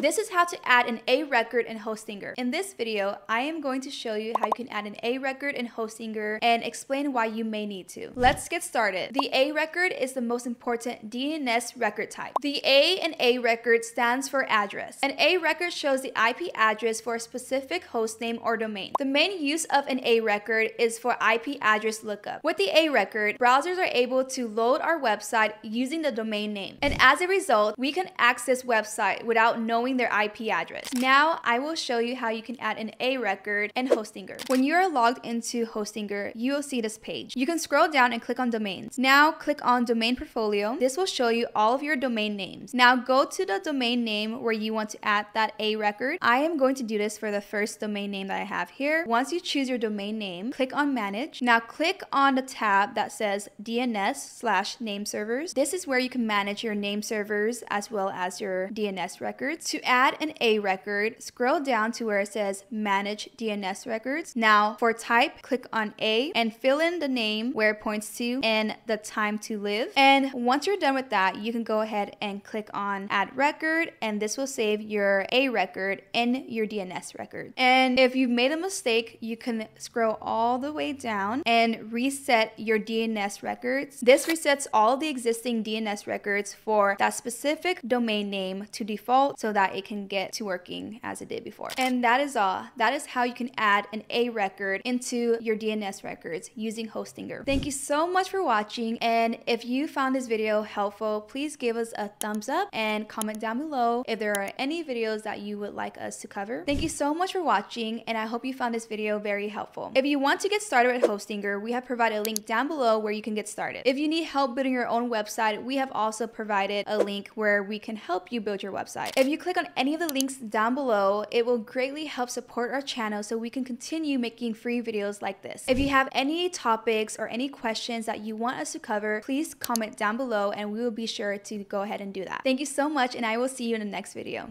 This is how to add an A record in Hostinger. In this video, I am going to show you how you can add an A record in Hostinger and explain why you may need to. Let's get started. The A record is the most important DNS record type. The A in A record stands for address. An A record shows the IP address for a specific hostname or domain. The main use of an A record is for IP address lookup. With the A record, browsers are able to load our website using the domain name. And as a result, we can access website without knowing their IP address. Now, I will show you how you can add an A record in Hostinger. When you are logged into Hostinger, you will see this page. You can scroll down and click on domains. Now, click on domain portfolio. This will show you all of your domain names. Now, go to the domain name where you want to add that A record. I am going to do this for the first domain name that I have here. Once you choose your domain name, click on manage. Now, click on the tab that says DNS slash name servers. This is where you can manage your name servers as well as your DNS records. To add an A record, scroll down to where it says Manage DNS Records. Now, for type, click on A and fill in the name where it points to and the time to live. And once you're done with that, you can go ahead and click on Add Record, and this will save your A record in your DNS record. And if you've made a mistake, you can scroll all the way down and reset your DNS records. This resets all the existing DNS records for that specific domain name to default so that it can get to working as it did before. And that is all. That is how you can add an A record into your DNS records using Hostinger. Thank you so much for watching. And if you found this video helpful, please give us a thumbs up and comment down below if there are any videos that you would like us to cover. Thank you so much for watching and I hope you found this video very helpful. If you want to get started with Hostinger, we have provided a link down below where you can get started. If you need help building your own website, we have also provided a link where we can help you build your website. If you on any of the links down below, it will greatly help support our channel so we can continue making free videos like this. If you have any topics or any questions that you want us to cover, please comment down below and we will be sure to go ahead and do that. Thank you so much and I will see you in the next video.